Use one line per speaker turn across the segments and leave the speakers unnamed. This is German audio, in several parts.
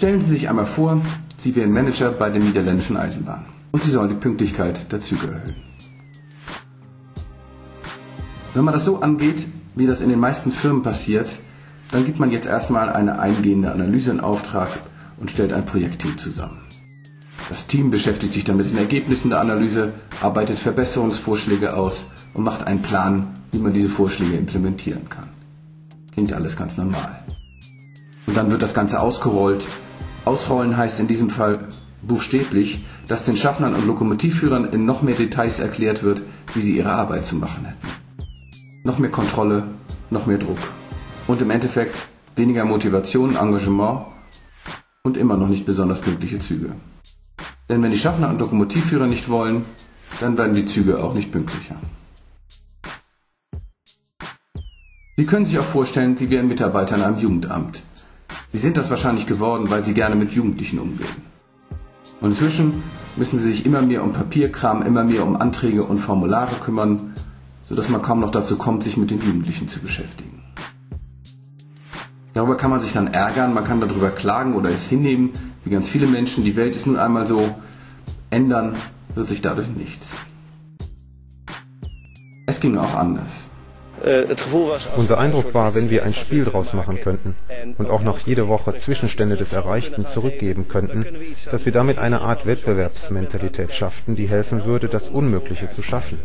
Stellen Sie sich einmal vor, Sie wären Manager bei der niederländischen Eisenbahn und Sie sollen die Pünktlichkeit der Züge erhöhen. Wenn man das so angeht, wie das in den meisten Firmen passiert, dann gibt man jetzt erstmal eine eingehende Analyse in Auftrag und stellt ein Projektteam zusammen. Das Team beschäftigt sich dann mit den Ergebnissen der Analyse, arbeitet Verbesserungsvorschläge aus und macht einen Plan, wie man diese Vorschläge implementieren kann. Klingt alles ganz normal. Und dann wird das Ganze ausgerollt. Ausrollen heißt in diesem Fall buchstäblich, dass den Schaffnern und Lokomotivführern in noch mehr Details erklärt wird, wie sie ihre Arbeit zu machen hätten. Noch mehr Kontrolle, noch mehr Druck. Und im Endeffekt weniger Motivation, Engagement und immer noch nicht besonders pünktliche Züge. Denn wenn die Schaffner und Lokomotivführer nicht wollen, dann werden die Züge auch nicht pünktlicher. Sie können sich auch vorstellen, Sie wären Mitarbeiter in einem Jugendamt. Sie sind das wahrscheinlich geworden, weil Sie gerne mit Jugendlichen umgehen. Und inzwischen müssen Sie sich immer mehr um Papierkram, immer mehr um Anträge und Formulare kümmern, sodass man kaum noch dazu kommt, sich mit den Jugendlichen zu beschäftigen. Darüber kann man sich dann ärgern, man kann darüber klagen oder es hinnehmen, wie ganz viele Menschen. Die Welt ist nun einmal so. Ändern wird sich dadurch nichts. Es ging auch anders.
Unser Eindruck war, wenn wir ein Spiel draus machen könnten und auch noch jede Woche Zwischenstände des Erreichten zurückgeben könnten, dass wir damit eine Art Wettbewerbsmentalität schafften, die helfen würde, das Unmögliche zu schaffen.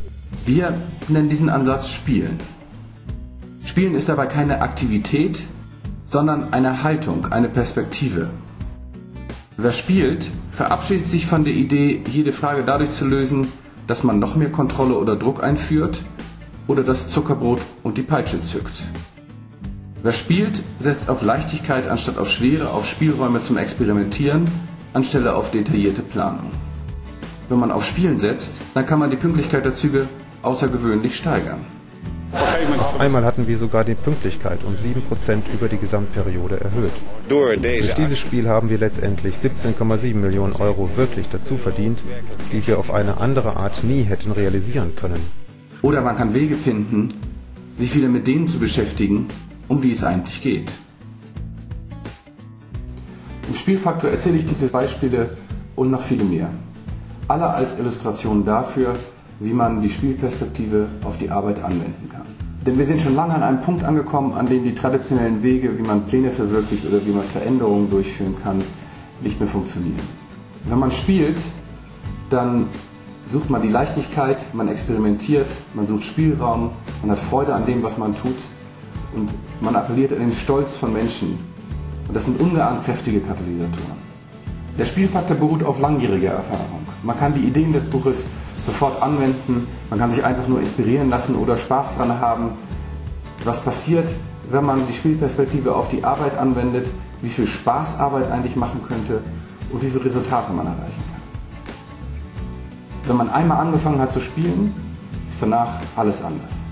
Wir nennen diesen Ansatz Spielen. Spielen ist dabei keine Aktivität, sondern eine Haltung, eine Perspektive. Wer spielt, verabschiedet sich von der Idee, jede Frage dadurch zu lösen, dass man noch mehr Kontrolle oder Druck einführt oder das Zuckerbrot und die Peitsche zückt. Wer spielt, setzt auf Leichtigkeit anstatt auf Schwere, auf Spielräume zum Experimentieren, anstelle auf detaillierte Planung. Wenn man auf Spielen setzt, dann kann man die Pünktlichkeit der Züge außergewöhnlich steigern.
Einmal hatten wir sogar die Pünktlichkeit um 7% über die Gesamtperiode erhöht. Durch dieses Spiel haben wir letztendlich 17,7 Millionen Euro wirklich dazu verdient, die wir auf eine andere Art nie hätten realisieren können.
Oder man kann Wege finden, sich wieder mit denen zu beschäftigen, um die es eigentlich geht. Im Spielfaktor erzähle ich diese Beispiele und noch viele mehr. Alle als Illustration dafür, wie man die Spielperspektive auf die Arbeit anwenden kann. Denn wir sind schon lange an einem Punkt angekommen, an dem die traditionellen Wege, wie man Pläne verwirklicht oder wie man Veränderungen durchführen kann, nicht mehr funktionieren. Wenn man spielt, dann sucht man die Leichtigkeit, man experimentiert, man sucht Spielraum, man hat Freude an dem, was man tut und man appelliert an den Stolz von Menschen. Und das sind ungeahnt kräftige Katalysatoren. Der Spielfaktor beruht auf langjähriger Erfahrung. Man kann die Ideen des Buches sofort anwenden, man kann sich einfach nur inspirieren lassen oder Spaß dran haben. Was passiert, wenn man die Spielperspektive auf die Arbeit anwendet, wie viel Spaß Arbeit eigentlich machen könnte und wie viele Resultate man erreichen kann. Wenn man einmal angefangen hat zu spielen, ist danach alles anders.